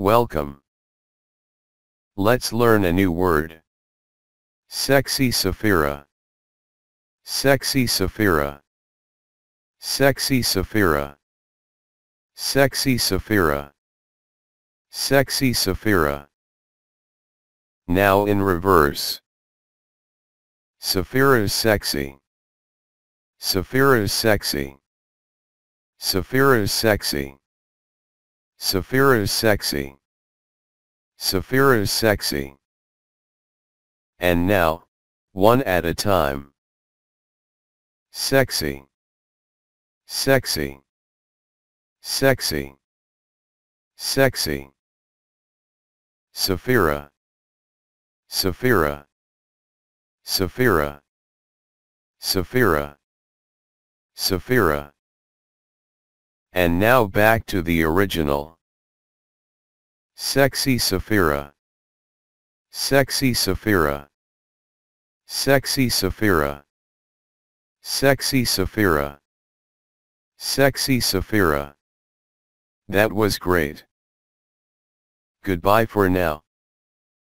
Welcome. Let's learn a new word. Sexy Safira. Sexy Safira. Sexy Safira. Sexy Safira. Sexy Safira. Now in reverse. Safira is sexy. Safira is sexy. Safira is sexy. Safira is sexy. Safira is sexy. And now, one at a time. Sexy. Sexy. Sexy. Sexy. Safira. Safira. Safira. Safira. Safira. And now back to the original. Sexy Safira. Sexy Safira. Sexy Safira. Sexy Safira. Sexy Safira. That was great. Goodbye for now.